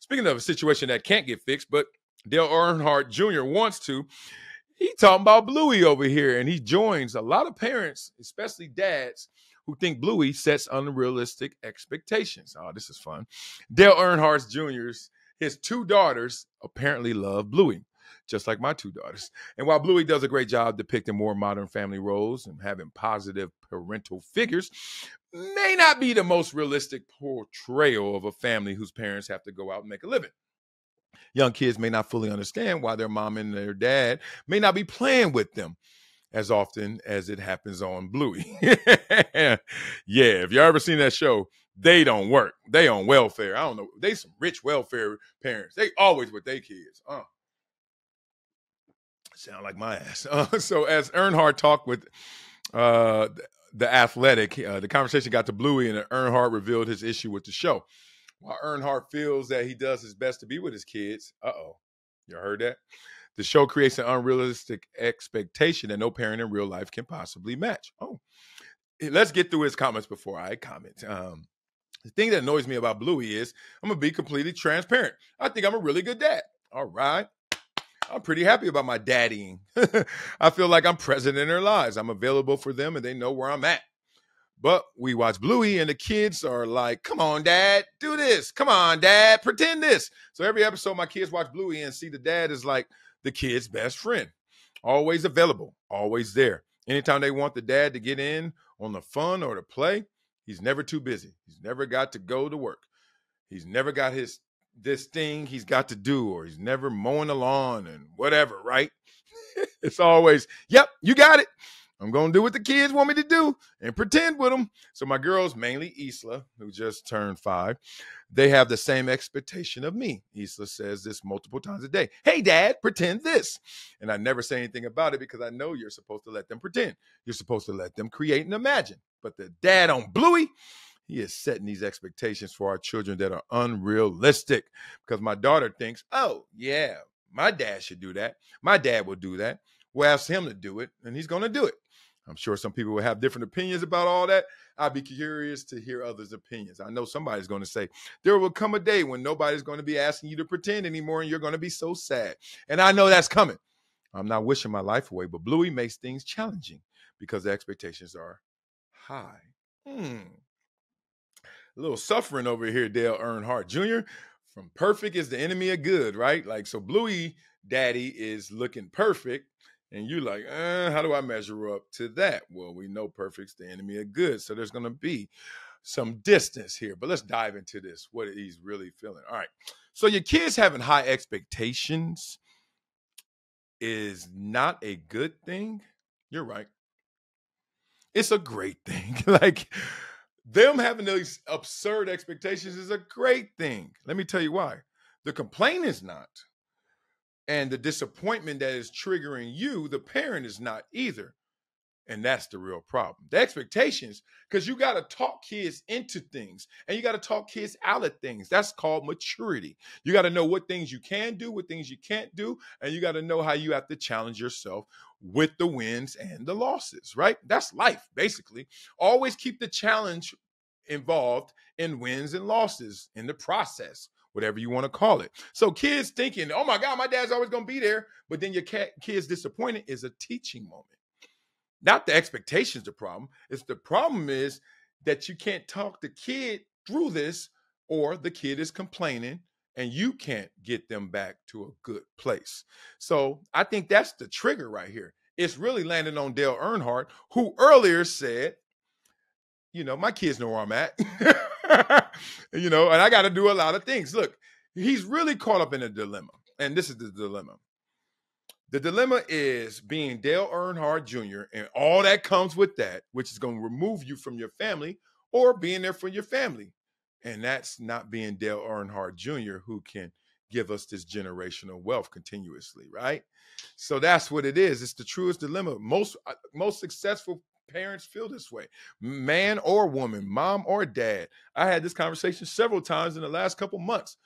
Speaking of a situation that can't get fixed, but Dale Earnhardt Jr. wants to, he talking about Bluey over here, and he joins a lot of parents, especially dads, who think Bluey sets unrealistic expectations. Oh, this is fun. Dale Earnhardt Jr.'s his two daughters apparently love Bluey, just like my two daughters. And while Bluey does a great job depicting more modern family roles and having positive parental figures, may not be the most realistic portrayal of a family whose parents have to go out and make a living. Young kids may not fully understand why their mom and their dad may not be playing with them as often as it happens on Bluey. yeah, if you ever seen that show, they don't work. They on welfare. I don't know. They some rich welfare parents. They always with their kids. Uh. Sound like my ass. Uh, so as Earnhardt talked with uh, the athletic, uh, the conversation got to Bluey, and Earnhardt revealed his issue with the show. While Earnhardt feels that he does his best to be with his kids, uh oh, you heard that? The show creates an unrealistic expectation that no parent in real life can possibly match. Oh, let's get through his comments before I comment. Um, the thing that annoys me about Bluey is I'm gonna be completely transparent. I think I'm a really good dad. All right. I'm pretty happy about my daddying. I feel like I'm present in their lives. I'm available for them and they know where I'm at. But we watch Bluey and the kids are like, come on, dad, do this. Come on, dad, pretend this. So every episode, my kids watch Bluey and see the dad is like the kid's best friend. Always available, always there. Anytime they want the dad to get in on the fun or to play, he's never too busy. He's never got to go to work. He's never got his this thing he's got to do, or he's never mowing the lawn and whatever, right? it's always, yep, you got it. I'm gonna do what the kids want me to do and pretend with them. So my girls, mainly Isla, who just turned five, they have the same expectation of me. Isla says this multiple times a day. Hey, Dad, pretend this, and I never say anything about it because I know you're supposed to let them pretend. You're supposed to let them create and imagine. But the dad on Bluey, he is setting these expectations for our children that are unrealistic because my daughter thinks, oh, yeah, my dad should do that. My dad will do that. We'll ask him to do it, and he's going to do it. I'm sure some people will have different opinions about all that. I'd be curious to hear others' opinions. I know somebody's going to say, there will come a day when nobody's going to be asking you to pretend anymore, and you're going to be so sad. And I know that's coming. I'm not wishing my life away, but Bluey makes things challenging because the expectations are high. Hmm. A little suffering over here, Dale Earnhardt Jr. From perfect is the enemy of good, right? Like, so Bluey daddy is looking perfect and you're like, eh, how do I measure up to that? Well, we know perfect's the enemy of good. So there's going to be some distance here. But let's dive into this, what he's really feeling. All right. So your kids having high expectations is not a good thing. You're right. It's a great thing. like them having these absurd expectations is a great thing. Let me tell you why. The complaint is not and the disappointment that is triggering you, the parent is not either. And that's the real problem. The expectations, because you got to talk kids into things and you got to talk kids out of things. That's called maturity. You got to know what things you can do, what things you can't do, and you got to know how you have to challenge yourself with the wins and the losses, right? That's life, basically. Always keep the challenge involved in wins and losses in the process whatever you want to call it. So kids thinking, oh my God, my dad's always going to be there. But then your kids disappointed is a teaching moment. Not the expectations the problem. It's the problem is that you can't talk the kid through this or the kid is complaining and you can't get them back to a good place. So I think that's the trigger right here. It's really landing on Dale Earnhardt, who earlier said, you know, my kids know where I'm at. you know, and I got to do a lot of things. Look, he's really caught up in a dilemma. And this is the dilemma. The dilemma is being Dale Earnhardt Jr. and all that comes with that, which is going to remove you from your family or being there for your family. And that's not being Dale Earnhardt Jr., who can give us this generational wealth continuously, right? So that's what it is. It's the truest dilemma. Most uh, most successful parents feel this way man or woman mom or dad i had this conversation several times in the last couple months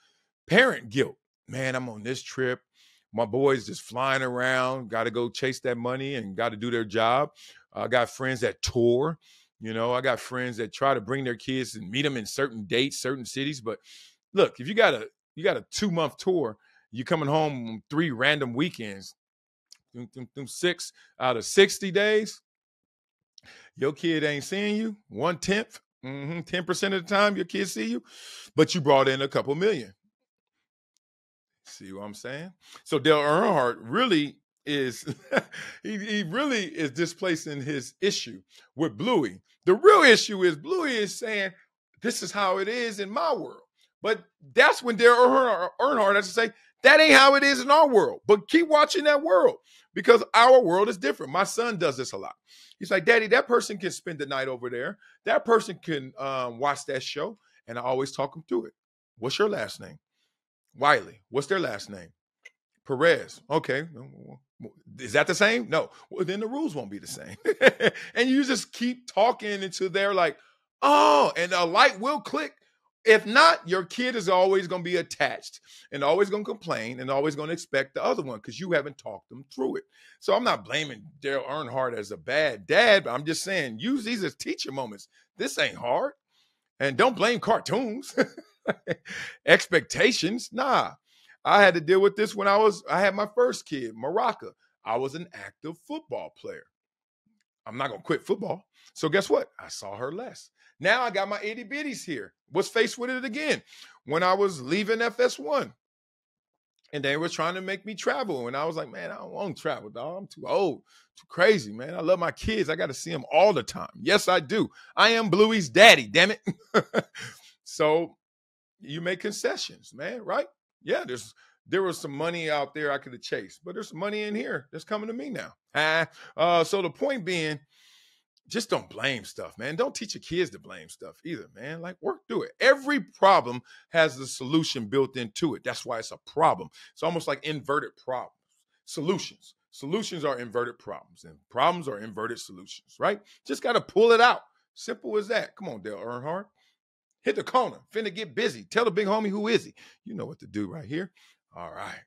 parent guilt man i'm on this trip my boys just flying around got to go chase that money and got to do their job i got friends that tour you know i got friends that try to bring their kids and meet them in certain dates certain cities but look if you got a You got a two month tour. you're coming home three random weekends, six out of 60 days. Your kid ain't seeing you one tenth, mm-hmm, 10% of the time your kids see you, but you brought in a couple million. See what I'm saying? So Dale Earnhardt really is he, he really is displacing his issue with Bluey. The real issue is Bluey is saying, This is how it is in my world. But that's when Dale Earnhardt has to say, That ain't how it is in our world. But keep watching that world because our world is different. My son does this a lot. He's like, Daddy, that person can spend the night over there. That person can um, watch that show. And I always talk him through it. What's your last name? Wiley. What's their last name? Perez. Okay. Is that the same? No. Well, then the rules won't be the same. and you just keep talking until they're like, oh, and a light will click. If not, your kid is always going to be attached and always going to complain and always going to expect the other one because you haven't talked them through it. So I'm not blaming Dale Earnhardt as a bad dad, but I'm just saying use these as teacher moments. This ain't hard. And don't blame cartoons. Expectations, nah. I had to deal with this when I was I had my first kid, Maraca. I was an active football player. I'm not gonna quit football. So guess what? I saw her less. Now I got my itty bitties here. Was faced with it again when I was leaving FS1. And they were trying to make me travel. And I was like, man, I don't want to travel, dog. I'm too old, too crazy, man. I love my kids. I got to see them all the time. Yes, I do. I am Bluey's daddy, damn it. so you make concessions, man, right? Yeah, there's there was some money out there I could have chased, but there's money in here that's coming to me now. Ah, uh, so the point being, just don't blame stuff, man. Don't teach your kids to blame stuff either, man. Like work through it. Every problem has the solution built into it. That's why it's a problem. It's almost like inverted problems. Solutions. Solutions are inverted problems, and problems are inverted solutions, right? Just got to pull it out. Simple as that. Come on, Dale Earnhardt. Hit the corner. Finna get busy. Tell the big homie who is he. You know what to do right here. All right.